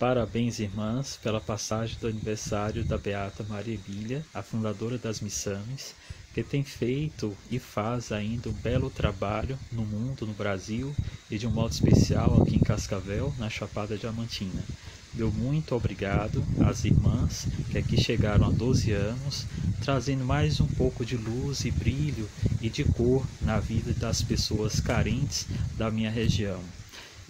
Parabéns, irmãs, pela passagem do aniversário da Beata Maria Emília, a fundadora das Missões, que tem feito e faz ainda um belo trabalho no mundo, no Brasil e de um modo especial aqui em Cascavel, na Chapada Diamantina. Meu muito obrigado às irmãs que aqui chegaram há 12 anos, trazendo mais um pouco de luz e brilho e de cor na vida das pessoas carentes da minha região.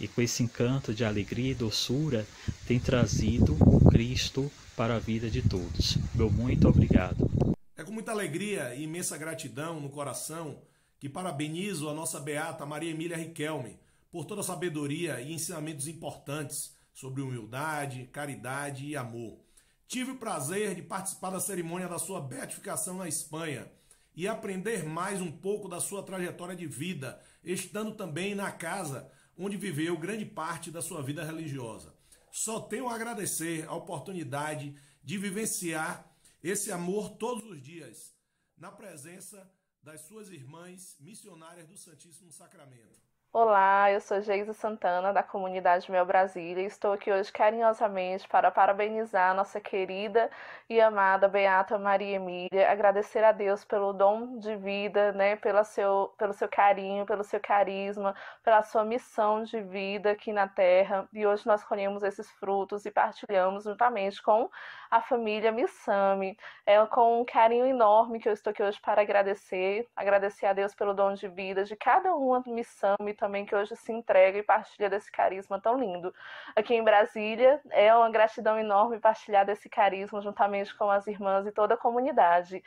E com esse encanto de alegria e doçura, tem trazido o Cristo para a vida de todos. Meu muito obrigado. É com muita alegria e imensa gratidão no coração que parabenizo a nossa beata Maria Emília Riquelme por toda a sabedoria e ensinamentos importantes sobre humildade, caridade e amor. Tive o prazer de participar da cerimônia da sua beatificação na Espanha e aprender mais um pouco da sua trajetória de vida, estando também na casa onde viveu grande parte da sua vida religiosa. Só tenho a agradecer a oportunidade de vivenciar esse amor todos os dias, na presença das suas irmãs missionárias do Santíssimo Sacramento. Olá, eu sou Geisa Santana, da comunidade Meu Brasília, e estou aqui hoje carinhosamente para parabenizar nossa querida e amada Beata Maria Emília, agradecer a Deus pelo dom de vida, né, pelo seu, pelo seu carinho, pelo seu carisma, pela sua missão de vida aqui na Terra, e hoje nós colhemos esses frutos e partilhamos juntamente com a família Missame. É com um carinho enorme que eu estou aqui hoje para agradecer, agradecer a Deus pelo dom de vida de cada uma Missame também que hoje se entrega e partilha desse carisma tão lindo. Aqui em Brasília, é uma gratidão enorme partilhar desse carisma juntamente com as irmãs e toda a comunidade.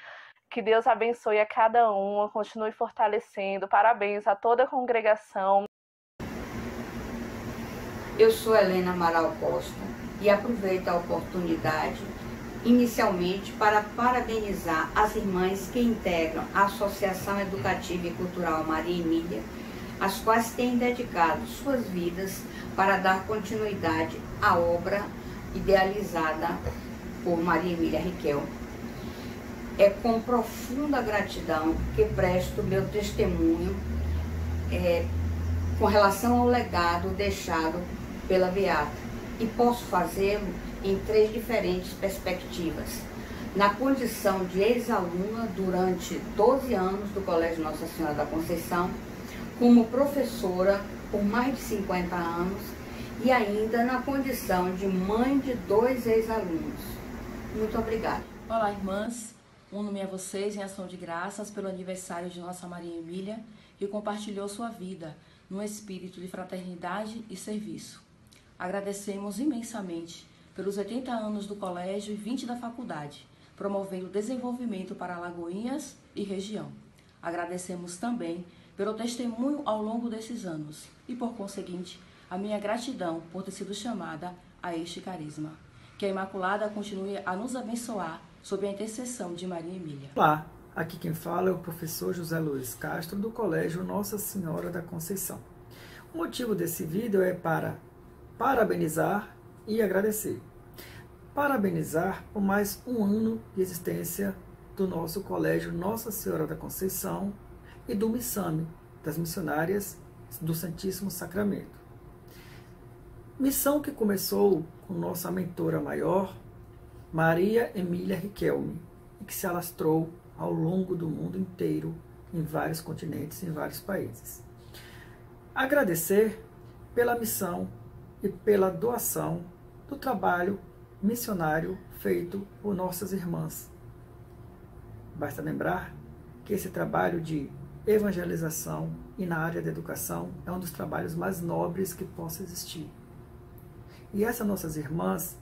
Que Deus abençoe a cada uma, continue fortalecendo. Parabéns a toda a congregação. Eu sou Helena Amaral Costa e aproveito a oportunidade inicialmente para parabenizar as irmãs que integram a Associação Educativa e Cultural Maria Emília as quais têm dedicado suas vidas para dar continuidade à obra idealizada por Maria Emília Riquel. É com profunda gratidão que presto meu testemunho é, com relação ao legado deixado pela Beata e posso fazê-lo em três diferentes perspectivas. Na condição de ex-aluna durante 12 anos do Colégio Nossa Senhora da Conceição, como professora por mais de 50 anos e ainda na condição de mãe de dois ex-alunos. Muito obrigada. Olá, irmãs. Uno-me a vocês em ação de graças pelo aniversário de Nossa Maria Emília, que compartilhou sua vida num espírito de fraternidade e serviço. Agradecemos imensamente pelos 80 anos do colégio e 20 da faculdade, promovendo desenvolvimento para Lagoinhas e região. Agradecemos também pelo testemunho ao longo desses anos e, por conseguinte, a minha gratidão por ter sido chamada a este carisma. Que a Imaculada continue a nos abençoar sob a intercessão de Maria Emília. Olá, aqui quem fala é o professor José Luiz Castro do Colégio Nossa Senhora da Conceição. O motivo desse vídeo é para parabenizar e agradecer. Parabenizar por mais um ano de existência do nosso Colégio Nossa Senhora da Conceição e do Missame, das missionárias do Santíssimo Sacramento. Missão que começou com nossa mentora maior, Maria Emília Riquelme, e que se alastrou ao longo do mundo inteiro, em vários continentes, em vários países. Agradecer pela missão e pela doação do trabalho missionário feito por nossas irmãs. Basta lembrar que esse trabalho de evangelização e na área da educação é um dos trabalhos mais nobres que possa existir. E essas nossas irmãs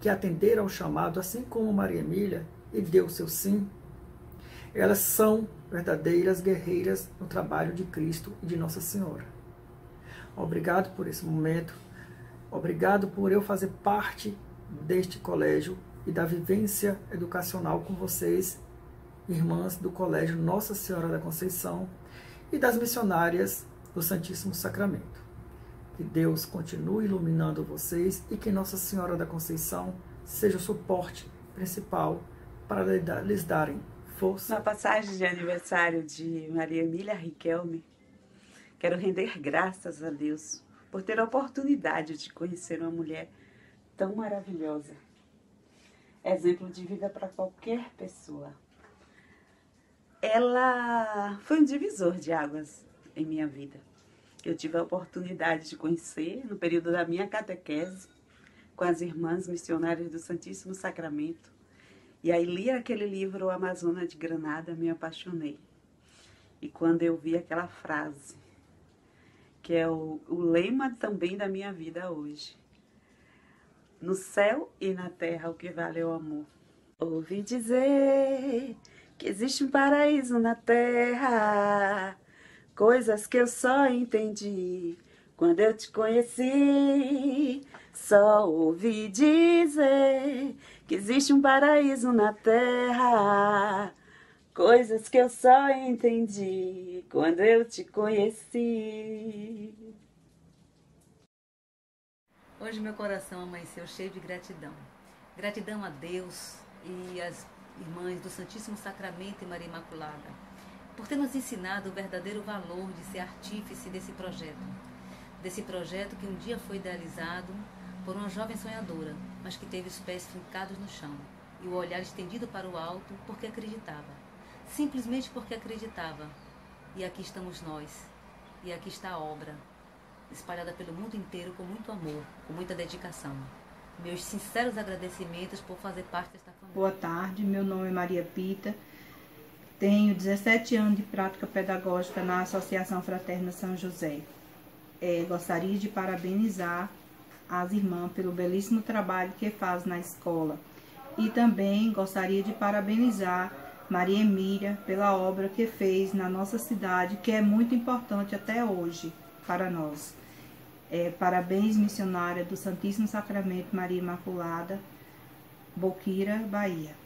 que atenderam ao chamado, assim como Maria Emília, e deu seu sim, elas são verdadeiras guerreiras no trabalho de Cristo e de Nossa Senhora. Obrigado por esse momento, obrigado por eu fazer parte deste colégio e da vivência educacional com vocês irmãs do Colégio Nossa Senhora da Conceição e das missionárias do Santíssimo Sacramento. Que Deus continue iluminando vocês e que Nossa Senhora da Conceição seja o suporte principal para lhes darem força. Na passagem de aniversário de Maria Emília Riquelme, quero render graças a Deus por ter a oportunidade de conhecer uma mulher tão maravilhosa. Exemplo de vida para qualquer pessoa. Ela foi um divisor de águas em minha vida. Eu tive a oportunidade de conhecer no período da minha catequese com as irmãs missionárias do Santíssimo Sacramento. E aí li aquele livro O Amazônia de Granada, me apaixonei. E quando eu vi aquela frase, que é o, o lema também da minha vida hoje. No céu e na terra o que vale é o amor. Ouvi dizer que existe um paraíso na terra, coisas que eu só entendi quando eu te conheci. Só ouvi dizer que existe um paraíso na terra, coisas que eu só entendi quando eu te conheci. Hoje meu coração amanheceu cheio de gratidão. Gratidão a Deus e às irmãs do Santíssimo Sacramento e Maria Imaculada por ter nos ensinado o verdadeiro valor de ser artífice desse projeto. Desse projeto que um dia foi idealizado por uma jovem sonhadora, mas que teve os pés fincados no chão e o olhar estendido para o alto porque acreditava. Simplesmente porque acreditava. E aqui estamos nós. E aqui está a obra, espalhada pelo mundo inteiro com muito amor, com muita dedicação. Meus sinceros agradecimentos por fazer parte desta família. Boa tarde, meu nome é Maria Pita. Tenho 17 anos de prática pedagógica na Associação Fraterna São José. É, gostaria de parabenizar as irmãs pelo belíssimo trabalho que faz na escola. E também gostaria de parabenizar Maria Emília pela obra que fez na nossa cidade, que é muito importante até hoje para nós. É, parabéns, missionária do Santíssimo Sacramento Maria Imaculada, Boquira, Bahia.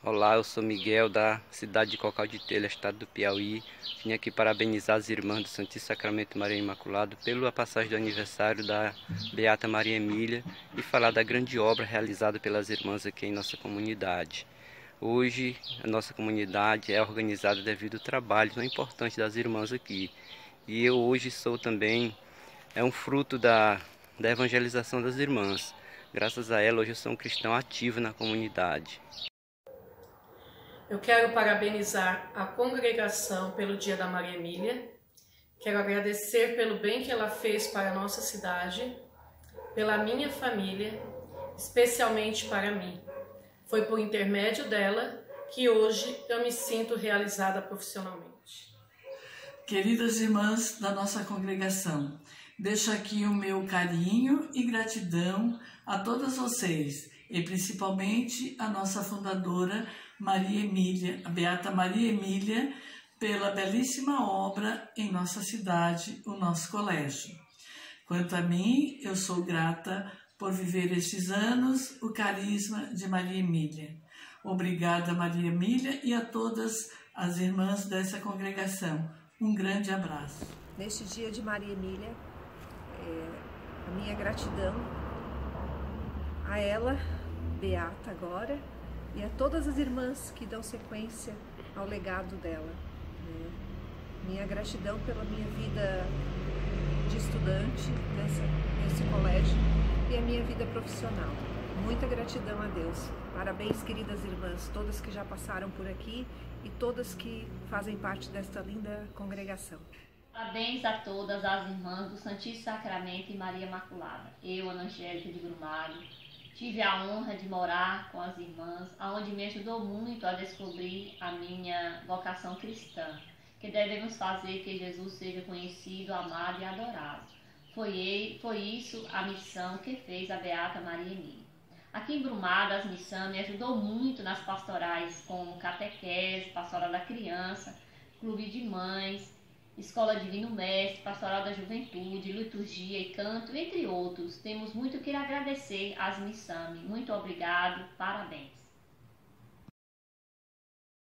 Olá, eu sou Miguel da cidade de Cocal de Telha, estado do Piauí. Vim aqui parabenizar as irmãs do Santíssimo Sacramento Maria Imaculada pela passagem do aniversário da Beata Maria Emília e falar da grande obra realizada pelas irmãs aqui em nossa comunidade. Hoje, a nossa comunidade é organizada devido ao trabalho tão importante das irmãs aqui. E eu hoje sou também é um fruto da, da evangelização das irmãs. Graças a ela, hoje eu sou um cristão ativo na comunidade. Eu quero parabenizar a congregação pelo Dia da Maria Emília. Quero agradecer pelo bem que ela fez para a nossa cidade, pela minha família, especialmente para mim. Foi por intermédio dela que hoje eu me sinto realizada profissionalmente. Queridas irmãs da nossa congregação, deixo aqui o meu carinho e gratidão a todas vocês e principalmente a nossa fundadora Maria Emília, a Beata Maria Emília, pela belíssima obra em nossa cidade, o nosso colégio. Quanto a mim, eu sou grata por viver estes anos o carisma de Maria Emília. Obrigada, Maria Emília, e a todas as irmãs dessa congregação. Um grande abraço. Neste dia de Maria Emília, é, a minha gratidão a ela beata agora e a todas as irmãs que dão sequência ao legado dela. Né? Minha gratidão pela minha vida de estudante nessa, nesse colégio e a minha vida profissional. Muita gratidão a Deus. Parabéns, queridas irmãs, todas que já passaram por aqui e todas que fazem parte desta linda congregação. Parabéns a todas as irmãs do Santíssimo Sacramento e Maria Imaculada. Eu, Ana Angélica de Grumado, Tive a honra de morar com as irmãs, aonde me ajudou muito a descobrir a minha vocação cristã, que devemos fazer que Jesus seja conhecido, amado e adorado. Foi, ele, foi isso a missão que fez a Beata Maria Emília. Aqui em Brumada, as missões me ajudou muito nas pastorais, como catequese, pastoral da criança, clube de mães, Escola Divino Mestre, Pastoral da Juventude, Liturgia e Canto, entre outros. Temos muito que agradecer às Missame. Muito obrigado, parabéns.